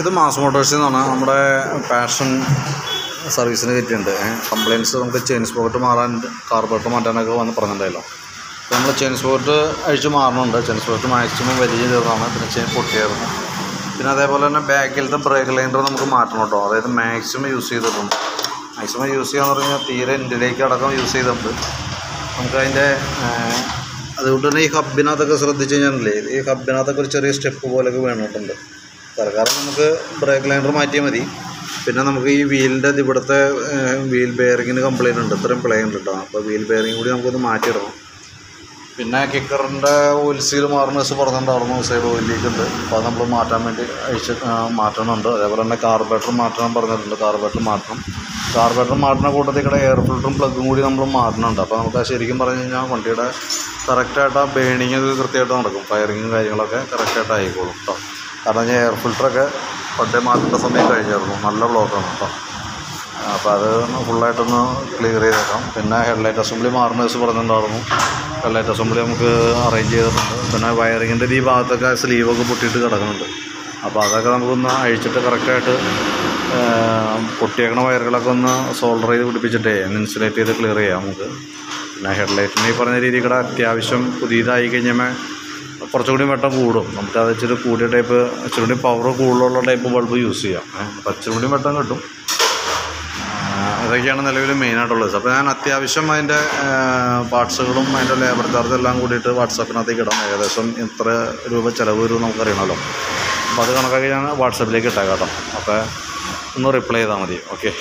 ഇത് mass Motors എന്ന് പറഞ്ഞാൽ നമ്മുടെ പാഷൻ സർവീസിന് കിട്ടിയിട്ടുണ്ട്. കംപ്ലയിൻസ് നമുക്ക് ചെയിൻ സ്പോക്കറ്റ് മാറാൻ കാർബറേറ്റർ മാറ്റാനൊക്കെ വന്ന് പറഞ്ഞിട്ടുണ്ടായല്ലോ അപ്പോൾ നമ്മൾ ചെയിൻ സ്പോക്കറ്റ് അഴിച്ച് മാറണുണ്ട്. ചെയിൻ സ്പോക്കറ്റ് മാക്സിമം വലിയ ചെറുതാണ് പിന്നെ ചെയിൻ പൊട്ടിയായിരുന്നു. പിന്നെ അതേപോലെ തന്നെ ബാക്കിലത്തെ ബ്രേക്ക് ലൈൻഡർ നമുക്ക് മാറ്റണം കേട്ടോ. അതായത് മാക്സിമം യൂസ് ചെയ്തിട്ടുണ്ട്. മാക്സിമം യൂസ് ചെയ്യാന്ന് പറഞ്ഞാൽ തീരെ ഇൻഡിലേക്ക് അടക്കം യൂസ് ചെയ്തിട്ടുണ്ട്. നമുക്ക് അതിന്റെ അതുകൊണ്ട് തന്നെ ഈ ഹബിനകത്തൊക്കെ ശ്രദ്ധിച്ച് കഴിഞ്ഞാൽ ഈ ഹബിനകത്തൊക്കെ ഒരു ചെറിയ സ്റ്റെപ്പ് പോലെയൊക്കെ വീണിട്ടുണ്ട്. തൽക്കാലം നമുക്ക് ബ്രേക്ക് ലൈനർ മാറ്റിയാൽ മതി. പിന്നെ നമുക്ക് ഈ വീലിന്റെ ഇവിടുത്തെ വീൽ ബെയറിങ്ങിന് കംപ്ലയിന്റ് ഉണ്ട്. ഇത്രയും പ്ലേ ഉണ്ട് കേട്ടോ അപ്പോൾ വീൽ ബെയറിങ് കൂടി നമുക്കൊന്ന് മാറ്റിയിടണം. പിന്നെ കിക്കറിന്റെ ഓയിൽ സീൽ മാറുന്ന പറഞ്ഞിട്ടുണ്ടായിരുന്നു സൈഡ് ഓയിൽ ലീക്ക് ഉണ്ട് അപ്പോൾ അത് നമ്മൾ മാറ്റാൻ വേണ്ടി അയച്ച് മാറ്റണമുണ്ട് അതേപോലെ തന്നെ കാർബറേറ്റർ മാറ്റണം പറഞ്ഞിട്ടുണ്ട്. കാർബറേറ്റർ മാറ്റണം. കാർബറേറ്റർ മാറ്റുന്ന കൂട്ടത്തിൽ കൂടെ എയർ ഫിൽറ്ററും പ്ലഗും കൂടി നമ്മൾ മാറ്റണുണ്ട്. അപ്പോൾ നമുക്ക് ശരിക്കും പറഞ്ഞു കഴിഞ്ഞാൽ വണ്ടിയുടെ കറക്റ്റായിട്ട് ആ ബേണിങ് കൃത്യമായിട്ട് നടക്കും. ഫയറിങ്ങും കാര്യങ്ങളൊക്കെ കറക്റ്റായിട്ട് ആയിക്കോളും കേട്ടോ കാരണം ഞാൻ എയർ ഫിൽറ്ററൊക്കെ പണ്ടേ മാറ്റേണ്ട സമയം കഴിഞ്ഞായിരുന്നു. നല്ല ബ്ലോക്കാണ് കേട്ടോ അപ്പോൾ അത് ഫുള്ളായിട്ടൊന്ന് ക്ലിയർ ചെയ്തേക്കാം. പിന്നെ ഹെഡ്ലൈറ്റ് അസംബ്ലി ദിവസം പറഞ്ഞിട്ടുണ്ടായിരുന്നു. ഹെഡ്ലൈറ്റ് അസംബ്ലി നമുക്ക് അറേഞ്ച് ചെയ്തിട്ടുണ്ട്. പിന്നെ വയറിങ്ങിന്റെ ഈ ഭാഗത്തൊക്കെ സ്ലീവൊക്കെ പൊട്ടിയിട്ട് കിടക്കുന്നുണ്ട്. അപ്പോൾ അതൊക്കെ നമുക്കൊന്ന് അഴിച്ചിട്ട് കറക്റ്റായിട്ട് പൊട്ടിയേക്കണ വയറുകളൊക്കെ ഒന്ന് സോൾഡർ ചെയ്ത് പിടിപ്പിച്ചിട്ടേ ഒന്ന് ഇൻസുലേറ്റ് ചെയ്ത് ക്ലിയർ ചെയ്യാം നമുക്ക്. പിന്നെ ഹെഡ്ലൈറ്റിന് ഈ പറഞ്ഞ രീതിയിൽ കൂടെ അത്യാവശ്യം പുതിയതായി കഴിഞ്ഞാൽ കുറച്ചും കൂടി വെട്ടം കൂടും. നമുക്ക് അത് ഇച്ചിരി കൂടിയ ടൈപ്പ് ഇച്ചിരി കൂടി പവർ കൂടുതലുള്ള ടൈപ്പ് ബൾബ് യൂസ് ചെയ്യാം. അപ്പം ഇച്ചിരി കൂടി വെട്ടം കിട്ടും. അതൊക്കെയാണ് നിലവിൽ മെയിനായിട്ടുള്ളത് അപ്പോൾ ഞാൻ അത്യാവശ്യം അതിന്റെ പാർട്സുകളും അതിന്റെ ലേബർ ചാർജ് എല്ലാം കൂടിയിട്ട് വാട്സാപ്പിനകത്തേക്ക് ഇടാം. ഏകദേശം എത്ര രൂപ ചിലവ് വരും നമുക്കറിയണമല്ലോ. അപ്പോൾ അത് കണക്കാക്കി ഞാൻ വാട്സാപ്പിലേക്ക് ഇട്ടേക്കാം കേട്ടോ. അപ്പോൾ ഒന്ന് റിപ്ലൈ ചെയ്താൽ മതി. ഓക്കെ